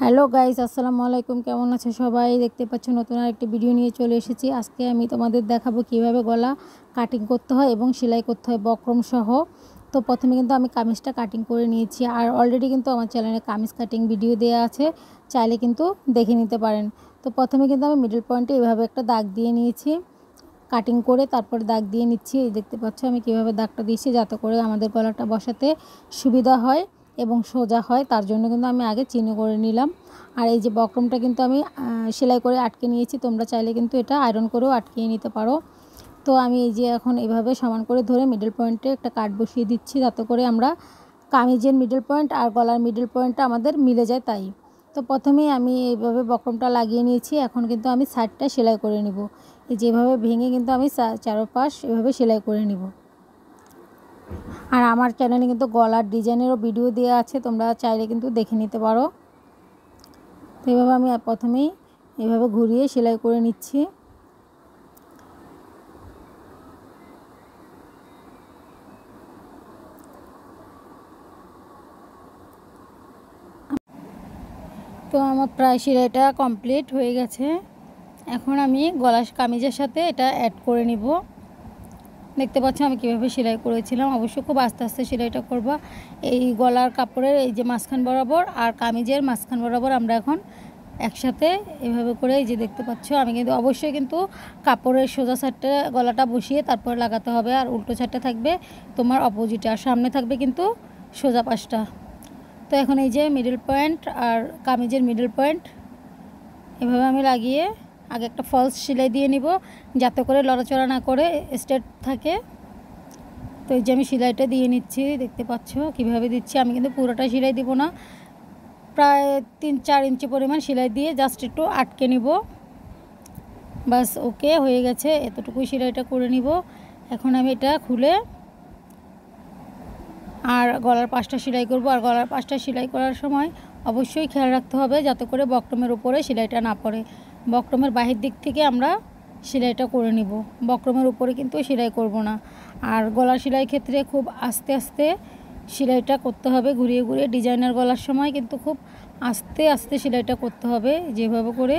Hello guys, আসসালামু আলাইকুম। কেমন আছে সবাই? দেখতে পাচ্ছ নতুন আরেকটি ভিডিও নিয়ে চলে এসেছি। আজকে আমি তোমাদের দেখাবো কীভাবে গলা কাটিং করতে হয় এবং সেলাই করতে হয় বক্রম সহ। তো প্রথমে কিন্তু আমি কামিজটা কাটিং করে নিয়েছি আর অলরেডি কিন্তু আমার চ্যানেলে কামিজ কাটিং ভিডিও দেওয়া আছে। চাইলে কিন্তু দেখে নিতে পারেন। তো প্রথমে কিন্তু আমি মিডল পয়েন্টে এভাবে একটা দাগ দিয়ে নিয়েছি। কাটিং করে তারপর দাগ দিয়ে নিচ্ছি। এই দেখতে পাচ্ছ আমি কীভাবে দাগটা দিয়েছি যাতে করে আমাদের গলাটা বসাতে সুবিধা হয়। এবং সোজা হয়, তার জন্য কিন্তু আমি আগে চিহ্ন করে নিলাম। আর এই যে বক্রমটা কিন্তু আমি সেলাই করে আটকে নিয়েছি, তোমরা চাইলে কিন্তু এটা আয়রন করেও আটকিয়ে নিতে পারো। তো আমি এই যে এখন এভাবে সমান করে ধরে মিডল পয়েন্টে একটা কাট বসিয়ে দিচ্ছি, যাতে করে আমরা কামিজের মিডল পয়েন্ট আর গলার মিডল পয়েন্টটা আমাদের মিলে যায় তাই। তো প্রথমেই আমি এইভাবে বক্রমটা লাগিয়ে নিয়েছি, এখন কিন্তু আমি সাইডটা সেলাই করে নিব। এই যেভাবে ভেঙে কিন্তু আমি চারোপাশ এভাবে সেলাই করে নিব। আর আমার চ্যানেলে কিন্তু গলার ডিজাইনেরও ভিডিও দেওয়া আছে, তোমরা চাইলে কিন্তু দেখে নিতে পারো। তো এইভাবে আমি প্রথমেই এভাবে ঘুরিয়ে সেলাই করে নিচ্ছি। তো আমার প্রায় সেলাইটা কমপ্লিট হয়ে গেছে। এখন আমি গলা কামিজের সাথে এটা অ্যাড করে নিব। দেখতে পাচ্ছ আমি কীভাবে সেলাই করেছিলাম। অবশ্যই খুব আস্তে আস্তে সেলাইটা করব। এই গলার কাপড়ের এই যে মাঝখান বরাবর আর কামিজের মাঝখান বরাবর আমরা এখন একসাথে এভাবে করে এই যে দেখতে পাচ্ছ, আমি কিন্তু অবশ্যই কিন্তু কাপড়ের সোজা সাইডটা গলাটা বসিয়ে তারপর লাগাতে হবে আর উল্টো সাইডটা থাকবে তোমার অপোজিটে আর সামনে থাকবে কিন্তু সোজা পাশটা। তো এখন এই যে মিডল পয়েন্ট আর কামিজের মিডল পয়েন্ট এভাবে আমি লাগিয়ে আগে একটা ফলস সেলাই দিয়ে নিব, যাতে করে লড়াচড়া না করে স্ট্রেট থাকে। তো এই যে আমি সেলাইটা দিয়ে নিচ্ছি, দেখতে পাচ্ছ কীভাবে দিচ্ছি। আমি কিন্তু পুরোটা সেলাই দিব না। প্রায় তিন, চার ইঞ্চি পরিমাণ সেলাই দিয়ে জাস্ট একটু আটকে নিব। বাস ওকে হয়ে গেছে। এতটুকুই সেলাইটা করে নিব। এখন আমি এটা খুলে আর গলার পাশটা সেলাই করব। আর গলার পাশটা সেলাই করার সময় অবশ্যই খেয়াল রাখতে হবে, যাতে করে বক্রমের উপরে সেলাইটা না পড়ে। বক্রমের বাহির দিক থেকে আমরা সেলাইটা করে নিব। বক্রমের উপরে কিন্তু সেলাই করব না। আর গলা সেলাই ক্ষেত্রে খুব আস্তে আস্তে সেলাইটা করতে হবে। ঘুরিয়ে ঘুরিয়ে ডিজাইনার গলার সময় কিন্তু খুব আস্তে আস্তে সেলাইটা করতে হবে। যেভাবে করে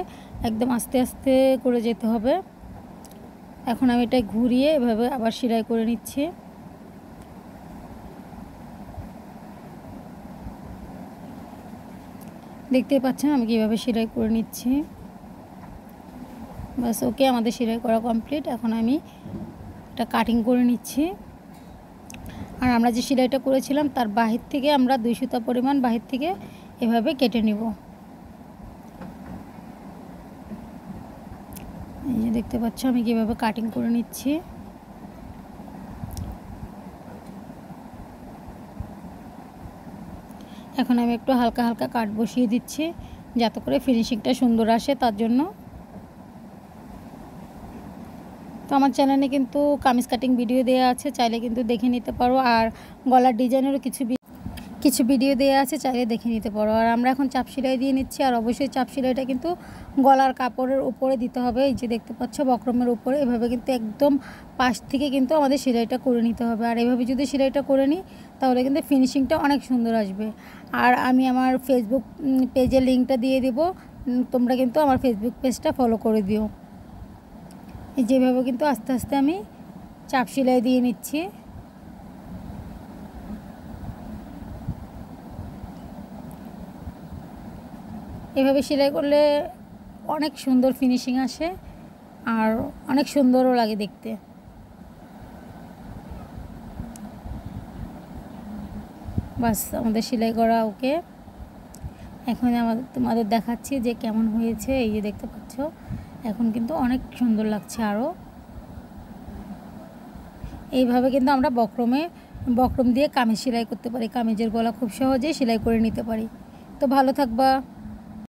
একদম আস্তে আস্তে করে যেতে হবে। এখন আমি এটা ঘুরিয়ে এভাবে আবার সেলাই করে নিচ্ছি। দেখতেই পাচ্ছেন আমি কীভাবে সেলাই করে নিচ্ছি। বাস ওকে আমাদের সেলাই করা কমপ্লিট এখন আমি এটা কাটিং করে নিচ্ছি। আর আমরা যে সেলাইটা করেছিলাম, তার বাহির থেকে আমরা দুই সুতা পরিমাণ বাহির থেকে এভাবে কেটে নিব। এই যে দেখতে পাচ্ছ, আমি কীভাবে কাটিং করে নিচ্ছি। এখন আমি একটু হালকা হালকা কাট বসিয়ে দিচ্ছি, যাতে করে ফিনিশিংটা সুন্দর আসে, তার জন্য। তো আমার চ্যানেলে কিন্তু কামিজ কাটিং ভিডিও দেওয়া আছে, চাইলে কিন্তু দেখে নিতে পারো। আর গলার ডিজাইনেরও কিছু কিছু ভিডিও দেওয়া আছে, চাইলে দেখে নিতে পারো। আর আমরা এখন চাপ সেলাই দিয়ে নিচ্ছি, আর অবশ্যই চাপ সেলাইটা কিন্তু গলার কাপড়ের উপরে দিতে হবে। এই যে দেখতে পাচ্ছ, বক্রমের উপরে। এভাবে কিন্তু একদম পাশ থেকে কিন্তু আমাদের সেলাইটা করে নিতে হবে। আর এভাবে যদি সেলাইটা করে নিই, তাহলে কিন্তু ফিনিশিংটা অনেক সুন্দর আসবে। আর আমি আমার ফেসবুক পেজের লিঙ্কটা দিয়ে দেবো। তোমরা কিন্তু আমার ফেসবুক পেজটা ফলো করে দিও। যেভাবে কিন্তু আস্তে আস্তে আমি চাপ সেলাই দিয়ে নিচ্ছি। এভাবে সেলাই করলে অনেক সুন্দর ফিনিশিং আসে আর অনেক সুন্দরও লাগে দেখতে। বাস আমাদের সেলাই করা ওকে। এখন আমাদের তোমাদের দেখাচ্ছি যে কেমন হয়েছে, এই যে দেখতে পাচ্ছ। এখন কিন্তু অনেক সুন্দর লাগছে আরও এইভাবে কিন্তু আমরা বক্রমে, বক্রম দিয়ে কামিজ সেলাই করতে পারি। কামিজের গলা খুব সহজেই সেলাই করে নিতে পারি। তো ভালো থাকবা।